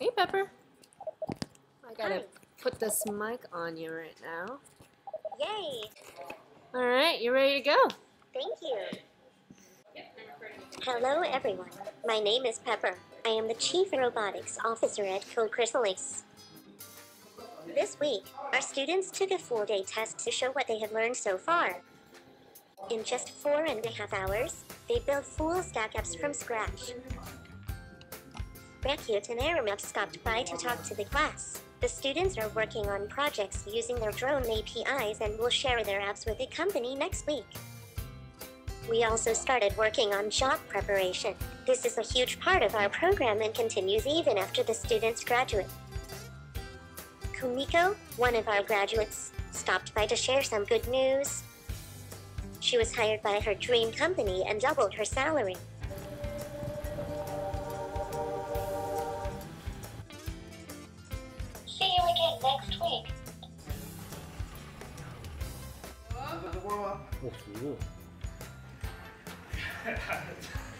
Hey, Pepper. I gotta Hi. put this mic on you right now. Yay! All right, you're ready to go? Thank you. Hello, everyone. My name is Pepper. I am the Chief Robotics Officer at Code Chrysalis. This week, our students took a full day test to show what they had learned so far. In just four and a half hours, they built full stack apps from scratch. Rakuten AirMap stopped by to talk to the class. The students are working on projects using their drone APIs and will share their apps with the company next week. We also started working on job preparation. This is a huge part of our program and continues even after the students graduate. Kumiko, one of our graduates, stopped by to share some good news. She was hired by her dream company and doubled her salary. ところは？おすごい。